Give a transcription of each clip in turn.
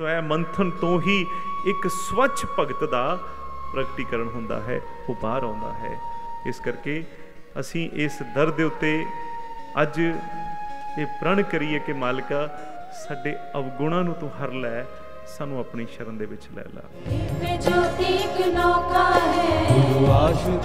ਸਵੈ ਮੰਥਨ ਤੋਂ ਹੀ ਇੱਕ ਸਵੱਛ ਭਗਤ ਦਾ ਪ੍ਰਗਟੀਕਰਨ ਹੁੰਦਾ ਹੈ ਉਹ ਬਾਹਰ ਆਉਂਦਾ ਹੈ। ਇਸ ਕਰਕੇ ਅਸੀਂ ਇਸ ਦਰ ਦੇ ਉੱਤੇ ਅੱਜ ਇਹ ਪ੍ਰਣ ਕਰੀਏ ਕਿ ਮਾਲਕਾ ਸਾਡੇ ਅਵਗੁਣਾਂ ਨੂੰ ਤੂੰ ਹਰ ਲੈ ਸਾਨੂੰ ਆਪਣੀ ਸ਼ਰਨ ਦੇ ਵਿੱਚ ਲੈ ਲਾ। ਜੋ ਤੀਕ ਨੌਕਾ ਹੈ। ਗੁਰੂ ਆਸ਼ੂ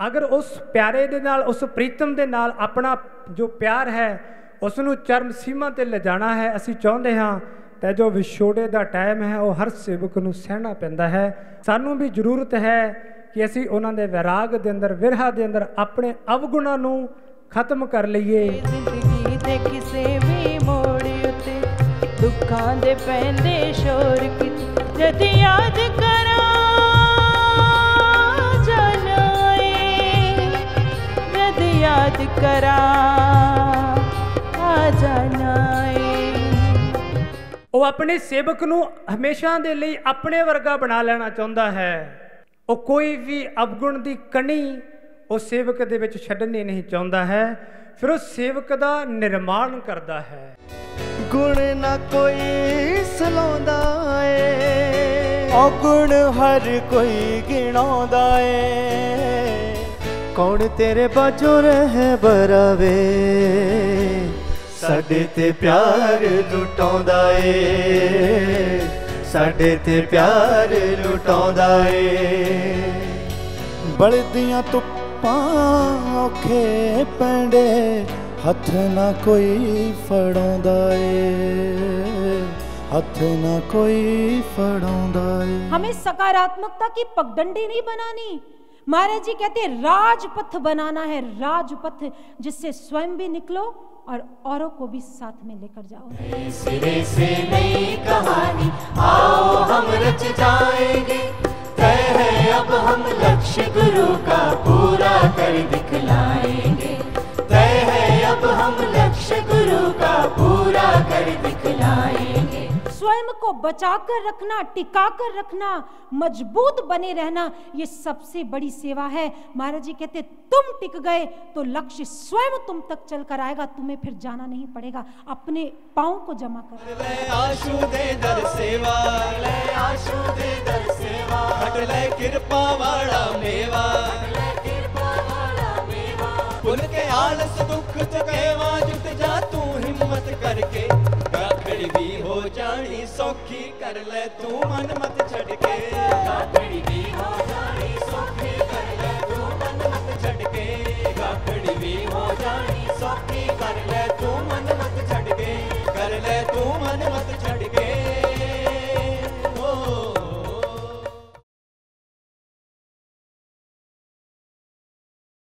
ਅਗਰ ਉਸ ਪਿਆਰੇ ਦੇ ਨਾਲ, ਉਸ ਪ੍ਰੀਤਮ ਦੇ ਨਾਲ ਆਪਣਾ ਜੋ ਪਿਆਰ ਹੈ ਉਸ ਨੂੰ ਚਰਮ ਸੀਮਾ ਤੇ ਲਿਜਾਣਾ ਹੈ, ਅਸੀਂ ਚਾਹੁੰਦੇ ਹਾਂ ਤੇ ਜੋ ਵਿਛੋੜੇ ਦਾ ਟਾਈਮ ਹੈ, ਉਹ ਹਰ ਸੇਵਕ ਨੂੰ ਸਹਿਣਾ ਪੈਂਦਾ ਹੈ। ਸਾਨੂੰ ਵੀ ਜ਼ਰੂਰਤ ਹੈ ਕਿ ਅਸੀਂ ਉਹਨਾਂ ਦੇ ਵਿਰਾਗ ਦੇ ਅੰਦਰ, ਵਿਰਹਾ ਦੇ ਅੰਦਰ ਆਪਣੇ ਅਵਗੁਣਾਂ ਨੂੰ ਖਤਮ ਕਰ ਲਈਏ। ਜ਼ਿੰਦਗੀ ਦੇ ਕਿਸੇ ਵੀ ਮੋੜ ਉਤੇ ਦੁੱਖਾਂ ਦੇ ਪੈਂਦੇ ਸ਼ੋਰ ਕਿਤੇ। ਜਦ ਯਾਦ ਕਰਾਂ ਯਾਦ ਕਰਾਂ ਆ ਜਨਾਏ ਉਹ ਆਪਣੇ ਸੇਵਕ ਨੂੰ ਹਮੇਸ਼ਾ ਦੇ ਲਈ ਆਪਣੇ ਵਰਗਾ ਬਣਾ ਲੈਣਾ ਚਾਹੁੰਦਾ ਹੈ। ਉਹ ਕੋਈ ਵੀ ਅਵਗੁਣ ਦੀ ਕਣੀ ਉਹ ਸੇਵਕ ਦੇ ਵਿੱਚ ਛੱਡਣੀ ਨਹੀਂ ਚਾਹੁੰਦਾ ਹੈ। ਫਿਰ ਉਹ ਸੇਵਕ ਦਾ ਨਿਰਮਾਣ ਕਰਦਾ ਹੈ। ਗੁਣ ਨਾ ਕੋਈ ਸਲਾਉਂਦਾ ਏ। ਔਗੁਣ ਹਰ ਕੋਈ ਗਿਣਾਉਂਦਾ ਏ। ਕੌਣ ਤੇਰੇ ਬਾਝੋਂ ਰਹਿ ਬਰਾਵੇ ਸਾਡੇ ਤੇ ਪਿਆਰ ਲੁਟਾਉਂਦਾ ਏ ਸਾਡੇ ਤੇ ਪਿਆਰ ਲੁਟਾਉਂਦਾ ਏ ਬਲਦੀਆਂ ਧੁੱਪਾਂ ਔਖੇ ਪੈਂਦੇ ਹੱਥ ਨਾ ਕੋਈ ਫੜਾਉਂਦਾ ਏ ਹੱਥ ਨਾ ਕੋਈ ਫੜਾਉਂਦਾ ਏ हमें सकारात्मकता की पगडंडी नहीं बनानी महाराज जी कहते हैं, राजपथ बनाना है, राजपथ जिससे स्वयं भी निकलो और औरों को भी साथ में लेकर जाओ। सिरे से नई कहानी, आओ हम रच जाएँगे। तय है, अब हम लक्ष्य गुरु का पूरा कर दिखलाएँगे। तय है, अब हम लक्ष्य गुरु का पूरा कर दिखलाएँगे। स्वयं को बचा कर रखना टिका कर रखना, मज़बूत बने रहना, ये सबसे बड़ी सेवा है। महाराज जी कहते, तुम टिक गए तो लक्ष्य स्वयं तुम तक चल कर आएगा, तुम्हें फिर जाना नहीं पड़ेगा। अपने पाओ को जमा कर तू हिम्मत करके। ਸੌਖੀ ਕਰ ਲੈ ਤੂੰ ਮਨ ਮਤ ਛੱਡ ਕੇ। ਗਾਖੜੀ ਵੀ ਹੋ ਜਾਣੀ ਸੌਖੀ